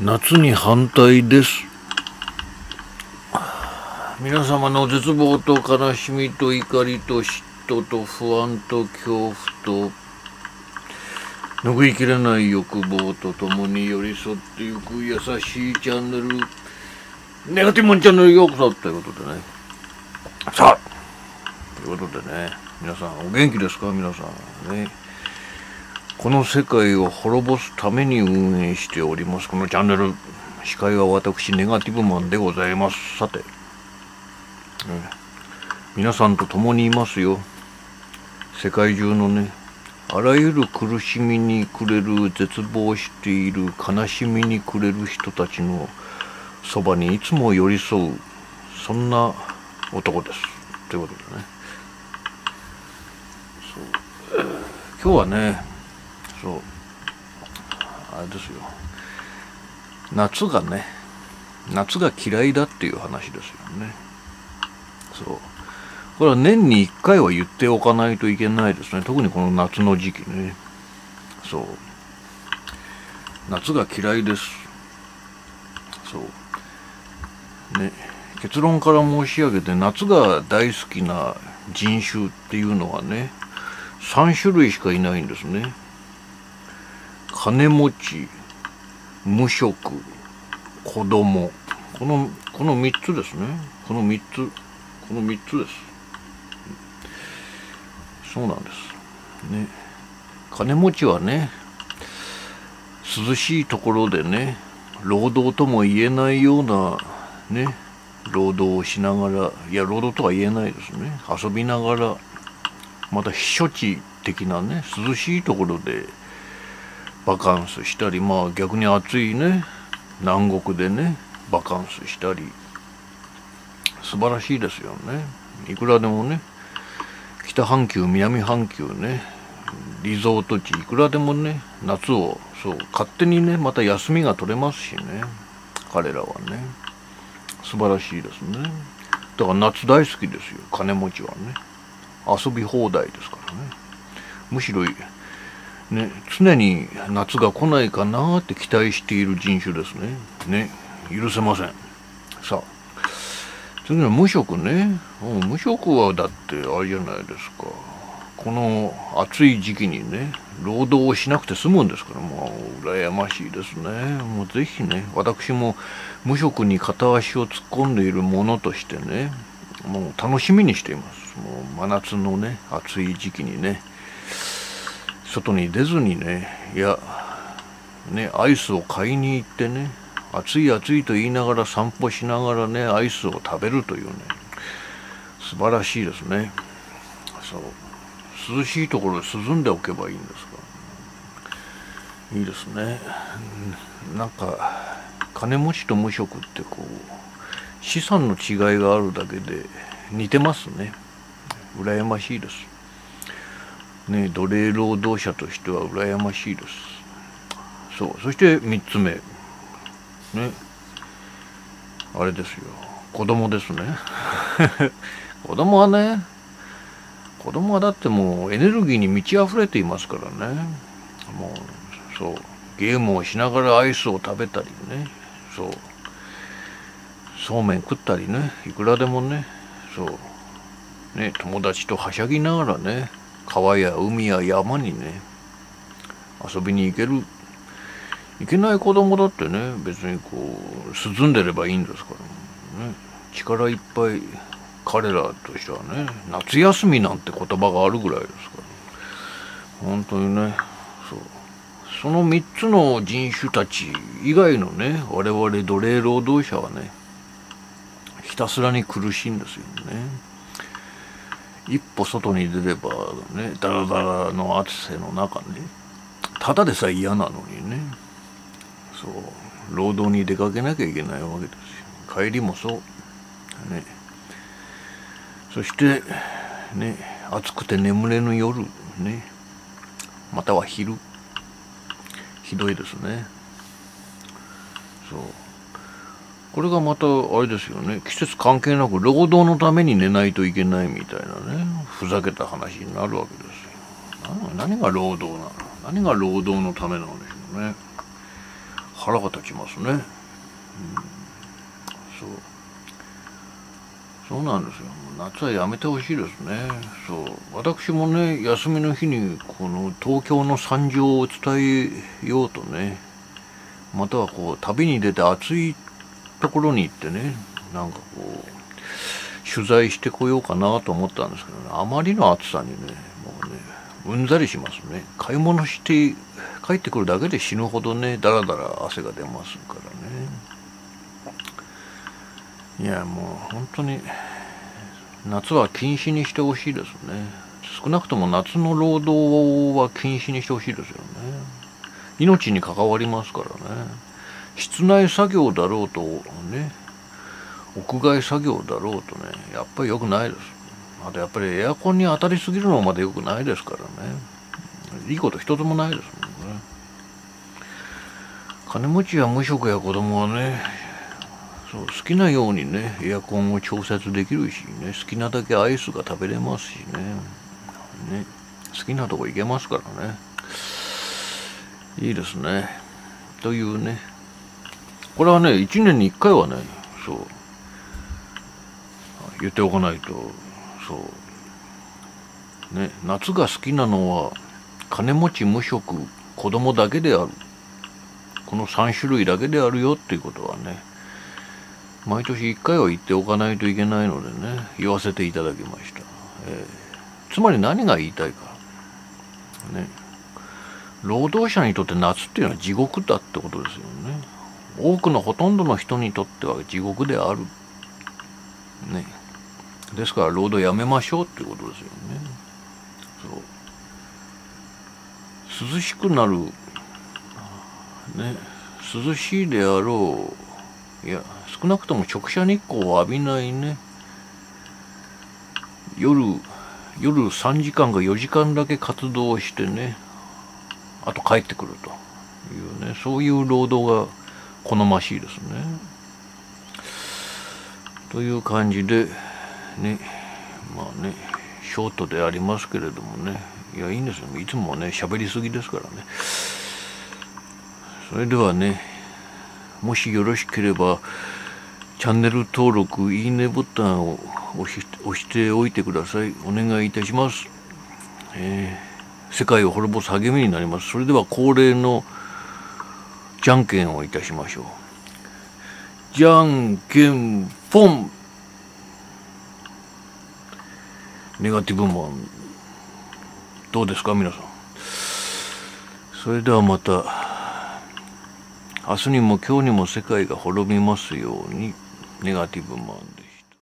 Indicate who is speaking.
Speaker 1: 夏に反対です。皆様の絶望と悲しみと怒りと嫉妬と不安と恐怖と拭いきれない欲望とともに寄り添っていく優しいチャンネル。ネガティブマンチャンネルへようこそということでね。さあ。ということでね皆さんお元気ですか？皆さん。ねこの世界を滅ぼすために運営しております。このチャンネル司会は私ネガティブマンでございます。さて、ね、皆さんと共にいますよ。世界中のねあらゆる苦しみに暮れる絶望している悲しみに暮れる人たちのそばにいつも寄り添うそんな男です。ということでね。今日はねそう。あれですよ。夏がね夏が嫌いだっていう話ですよね。そう。これは年に1回は言っておかないといけないですね。特にこの夏の時期ね。そう。夏が嫌いです。そう。ね結論から申し上げて夏が大好きな人種っていうのはね3種類しかいないんですね。金持ち無職子供。このこの3つですね。この3つこの3つです。そうなんです。ね。金持ちはね涼しいところでね労働とも言えないようなね労働をしながらいや労働とは言えないですね。遊びながらまた避暑地的なね涼しいところでバカンスしたりまあ逆に暑いね。南国でねバカンスしたり。素晴らしいですよね。いくらでもね北半球南半球ねリゾート地いくらでもね夏をそう勝手にねまた休みが取れますしね。彼らはね。素晴らしいですね。だから夏大好きですよ。金持ちはね。遊び放題ですからね。むしろいいね、常に夏が来ないかなって期待している人種ですね。ね、許せません。さあ、次は無職ね。無職はだってあれじゃないですか。この暑い時期にね、労働をしなくて済むんですから、もう羨ましいですね。もうぜひね、私も無職に片足を突っ込んでいるものとしてね、もう楽しみにしています。もう真夏のね、暑い時期にね。外に出ずにね。いやねアイスを買いに行ってね。暑い暑いと言いながら散歩しながらねアイスを食べるというね。素晴らしいですね。そう。涼しいところで涼んでおけばいいんですか。いいですね。なんか金持ちと無職ってこう資産の違いがあるだけで似てますね。羨ましいです。ね、奴隷労働者としては羨ましいです。そう。そして3つ目。ね。あれですよ。子供ですね。子供はね、子供はだってもうエネルギーに満ち溢れていますからね。もう、そう。ゲームをしながらアイスを食べたりね。そう。そうめん食ったりね。いくらでもね。そう。ね、友達とはしゃぎながらね。川や海や山にね遊びに行ける行けない子供だってね別にこう涼んでればいいんですからね力いっぱい彼らとしてはね夏休みなんて言葉があるぐらいですから本当にねそうその3つの人種たち以外のね我々奴隷労働者はねひたすらに苦しいんですよね。一歩外に出ればねダラダラの暑さの中ねただでさえ嫌なのにね。そう。労働に出かけなきゃいけないわけですよ。帰りもそう。ね。そしてね暑くて眠れぬ夜ね。または昼。ひどいですね。そう。これがまたあれですよね。季節関係なく労働のために寝ないといけないみたいなね。ふざけた話になるわけですよ。何が労働なの？何が労働のためなんでしょうね。腹が立ちますね、うん、そう。そうなんですよ。夏はやめてほしいですね。そう。私もね休みの日にこの東京の惨状を伝えようとねまたはこう旅に出て暑いところに行ってねなんかこう取材してこようかなと思ったんですけど、ね、あまりの暑さにねもうねうんざりしますね。買い物して帰ってくるだけで死ぬほどねだらだら汗が出ますからね。いやもう本当に夏は禁止にしてほしいですね。少なくとも夏の労働は禁止にしてほしいですよね。命に関わりますからね。室内作業だろうとね屋外作業だろうとねやっぱり良くないです。あとやっぱりエアコンに当たりすぎるのまで良くないですからね。いいこと一つもないですもんね。金持ちや無職や子供はねそう好きなようにねエアコンを調節できるしね好きなだけアイスが食べれますしね。ね好きなとこ行けますからね。いいですね。というねこれはね1年に1回はねそう。言っておかないと。そう。ね夏が好きなのは金持ち無職子供だけである。この3種類だけであるよっていうことはね毎年1回は言っておかないといけないのでね言わせていただきました、えー、つまり何が言いたいか。ね。労働者にとって夏っていうのは地獄だってことですよね。多くのほとんどの人にとっては地獄である。ね。ですから労働やめましょうってことですよね。そう。涼しくなる。ね。涼しいであろう。いや少なくとも直射日光を浴びないね。夜夜3時間か4時間だけ活動してね。あと帰ってくるというね。そういう労働が好ましいですね。という感じでねまあねショートでありますけれどもね。いやいいんですよ。いつもね喋りすぎですからね。それではねもしよろしければチャンネル登録いいねボタンを押しておいてください。お願いいたします、えー、世界を滅ぼす励みになります。それでは恒例のじゃんけんをいたしましょう。じゃんけんぽん。ネガティブマンどうですか皆さん？それではまた。明日にも今日にも世界が滅びますように。ネガティブマンで。